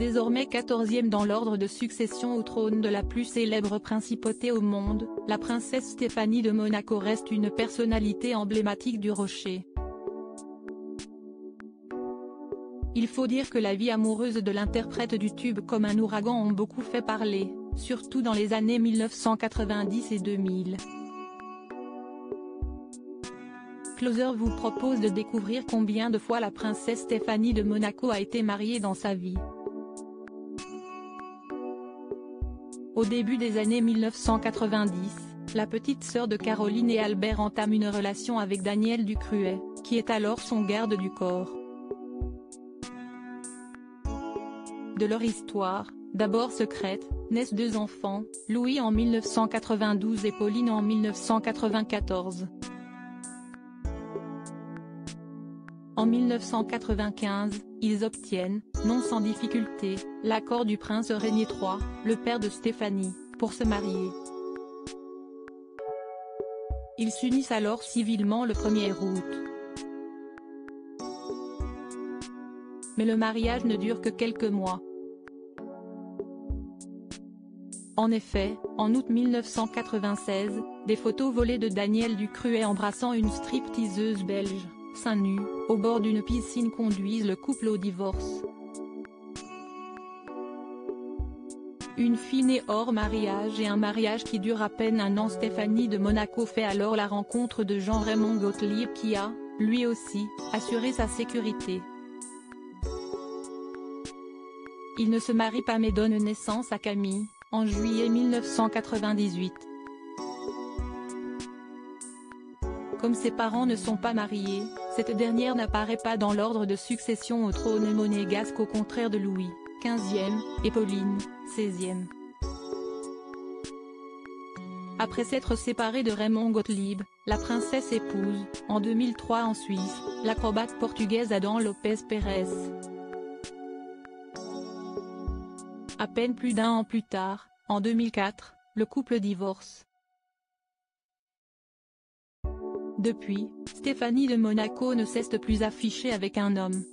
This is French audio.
Désormais quatorzième dans l'ordre de succession au trône de la plus célèbre principauté au monde, la princesse Stéphanie de Monaco reste une personnalité emblématique du rocher. Il faut dire que la vie amoureuse de l'interprète du tube comme un ouragan ont beaucoup fait parler, surtout dans les années 1990 et 2000. Closer vous propose de découvrir combien de fois la princesse Stéphanie de Monaco a été mariée dans sa vie. Au début des années 1990, la petite sœur de Caroline et Albert entame une relation avec Daniel Ducruet, qui est alors son garde du corps. De leur histoire, d'abord secrète, naissent deux enfants, Louis en 1992 et Pauline en 1994. En 1995, ils obtiennent, non sans difficulté, l'accord du prince Régnier III, le père de Stéphanie, pour se marier. Ils s'unissent alors civilement le 1er août. Mais le mariage ne dure que quelques mois. En effet, en août 1996, des photos volées de Daniel Ducruet embrassant une stripteaseuse belge, seins nus, au bord d'une piscine conduisent le couple au divorce. Une fille née hors mariage et un mariage qui dure à peine un an Stéphanie de Monaco fait alors la rencontre de Jean-Raymond Gottlieb qui a, lui aussi, assuré sa sécurité. Il ne se marie pas mais donne naissance à Camille, en juillet 1998. Comme ses parents ne sont pas mariés, cette dernière n'apparaît pas dans l'ordre de succession au trône monégasque au contraire de Louis, XVe, et Pauline, XVIe. Après s'être séparée de Raymond Gottlieb, la princesse épouse, en 2003 en Suisse, l'acrobate portugaise Adam Lopez Pérez. À peine plus d'un an plus tard, en 2004, le couple divorce. Depuis, Stéphanie de Monaco ne cesse de plus afficher avec un homme.